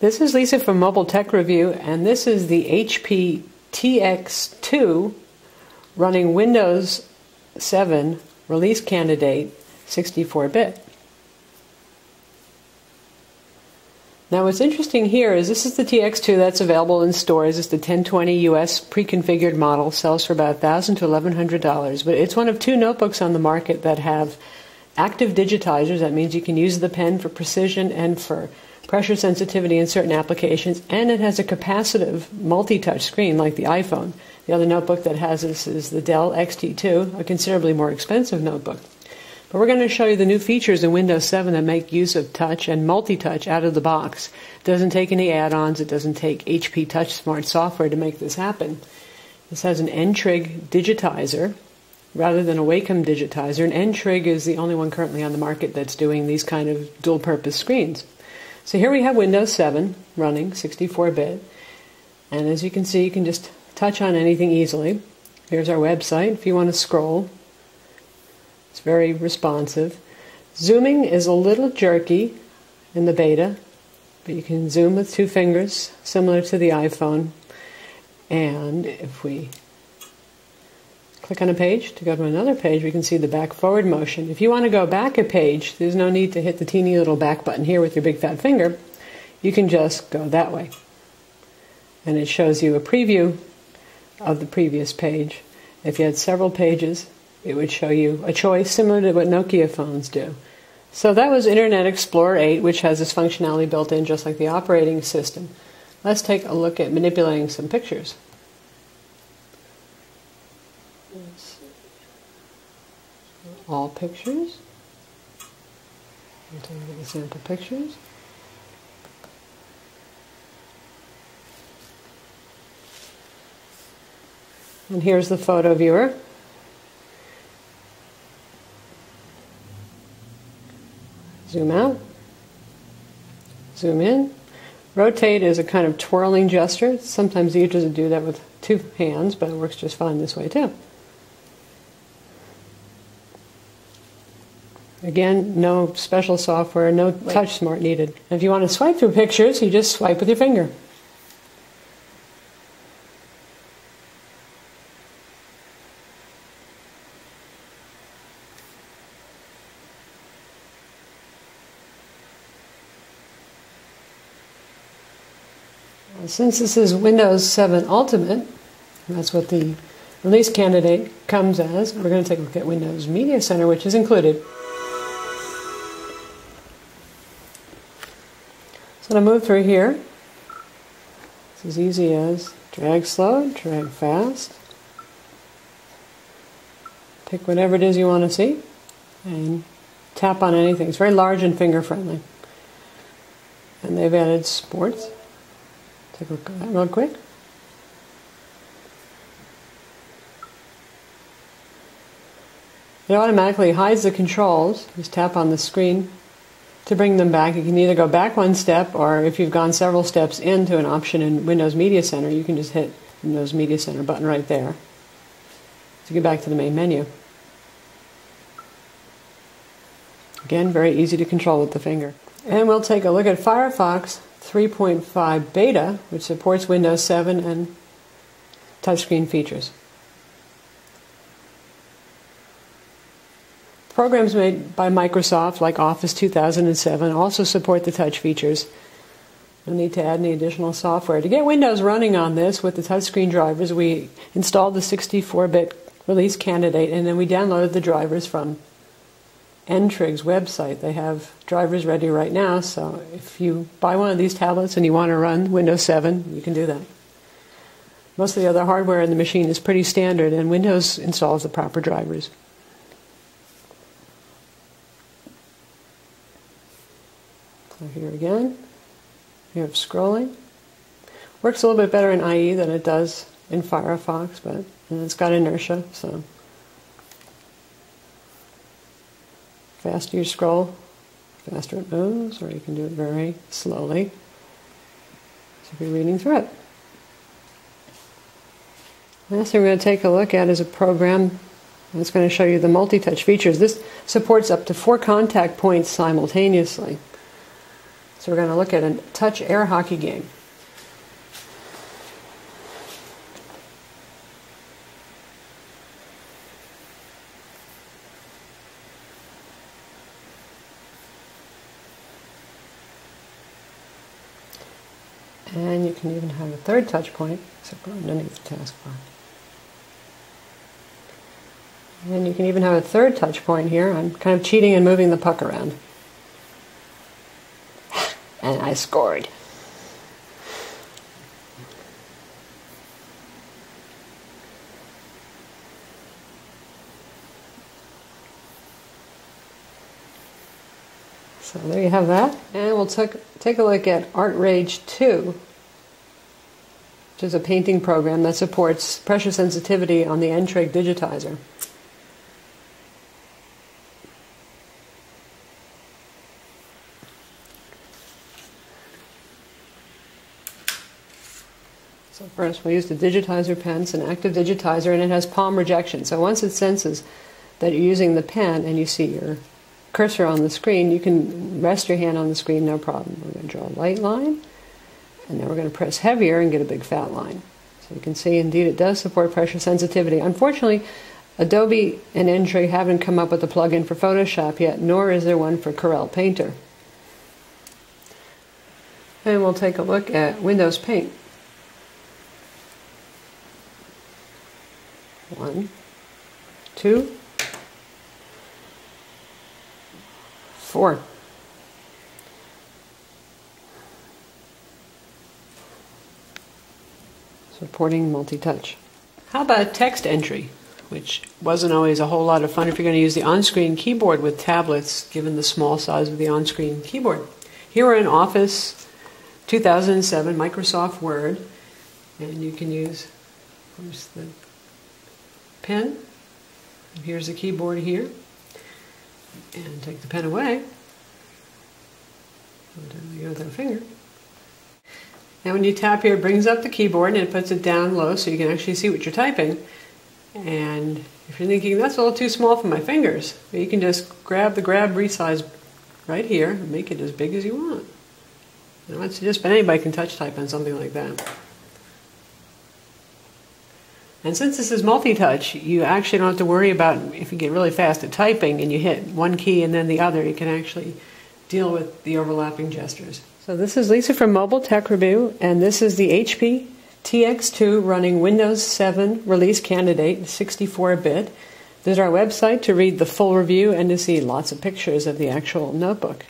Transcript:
This is Lisa from Mobile Tech Review, and this is the HP TX2 running Windows 7 release candidate 64 bit. Now, what's interesting here is this is the TX2 that's available in stores. It's the 1020 US pre configured model, sells for about 1,000 to $1,100. But it's one of two notebooks on the market that have active digitizers. That means you can use the pen for precision and for pressure sensitivity in certain applications, and it has a capacitive multi-touch screen like the iPhone. The other notebook that has this is the Dell XT2, a considerably more expensive notebook. But we're going to show you the new features in Windows 7 that make use of touch and multi-touch out of the box. It doesn't take any add-ons. It doesn't take HP TouchSmart software to make this happen. This has an N-Trig digitizer rather than a Wacom digitizer. And N-Trig is the only one currently on the market that's doing these kind of dual-purpose screens. So here we have Windows 7 running 64-bit. And as you can see, you can just touch on anything easily. Here's our website if you want to scroll. It's very responsive. Zooming is a little jerky in the beta, but you can zoom with two fingers, similar to the iPhone. And if we click on a page to go to another page, we can see the back forward motion. If you want to go back a page, there's no need to hit the teeny little back button here with your big fat finger. You can just go that way. And it shows you a preview of the previous page. If you had several pages, it would show you a choice similar to what Nokia phones do. So that was Internet Explorer 8, which has this functionality built in just like the operating system. Let's take a look at manipulating some pictures. All pictures. take a look at sample pictures. And here's the photo viewer. Zoom out. Zoom in. Rotate is a kind of twirling gesture. Sometimes you just do that with two hands, but it works just fine this way too. Again, no special software, no Wait. touch smart needed. And if you want to swipe through pictures, you just swipe with your finger. Since this is Windows 7 Ultimate, that's what the release candidate comes as, we're going to take a look at Windows Media Center, which is included. So I'm going to move through here. It's as easy as drag slow, drag fast. Pick whatever it is you want to see and tap on anything. It's very large and finger friendly. And they've added sports. Take a look at that real quick. It automatically hides the controls. Just tap on the screen to bring them back. You can either go back one step, or if you've gone several steps into an option in Windows Media Center, you can just hit Windows Media Center button right there to get back to the main menu. Again, very easy to control with the finger. And we'll take a look at Firefox 3.5 Beta, which supports Windows 7 and touchscreen features. Programs made by Microsoft, like Office 2007, also support the touch features. No need to add any additional software. To get Windows running on this with the touchscreen drivers, we installed the 64 bit release candidate and then we downloaded the drivers from N-Trig's website. They have drivers ready right now, so if you buy one of these tablets and you want to run Windows 7, you can do that. Most of the other hardware in the machine is pretty standard, and Windows installs the proper drivers. Here again, you have scrolling. Works a little bit better in IE than it does in Firefox, but it's got inertia, so faster you scroll, faster it moves, or you can do it very slowly. so you're reading through it. Last thing we're going to take a look at is a program that's going to show you the multi-touch features. This supports up to four contact points simultaneously. So we're going to look at a touch air hockey game. And you can even have a third touch point, go underneath the taskbar. And you can even have a third touch point here. I'm kind of cheating and moving the puck around. And I scored. So there you have that. And we'll take, take a look at ArtRage 2, which is a painting program that supports pressure sensitivity on the N-Trig digitizer. So first we'll use the digitizer pen. It's an active digitizer and it has palm rejection. So once it senses that you're using the pen and you see your cursor on the screen, you can rest your hand on the screen, no problem. We're going to draw a light line, and then we're going to press heavier and get a big fat line. So you can see, indeed, it does support pressure sensitivity. Unfortunately, Adobe and N-Trig haven't come up with a plugin for Photoshop yet, nor is there one for Corel Painter. And we'll take a look at Windows Paint. One, two, four. Supporting multi-touch. How about text entry, which wasn't always a whole lot of fun if you're going to use the on-screen keyboard with tablets, given the small size of the on-screen keyboard. Here we're in Office 2007, Microsoft Word, and you can use, course, the pen. Here's the keyboard here and take the pen away. Go with our finger. Now when you tap here, it brings up the keyboard and it puts it down low so you can actually see what you're typing. And if you're thinking, that's a little too small for my fingers, you can just grab the grab resize right here and make it as big as you want. Now, I just, but anybody can touch type on something like that. And since this is multi-touch, you actually don't have to worry about if you get really fast at typing and you hit one key and then the other, you can actually deal with the overlapping gestures. So this is Lisa from Mobile Tech Review, and this is the HP TX2 running Windows 7 release candidate, 64-bit. Visit our website to read the full review and to see lots of pictures of the actual notebook.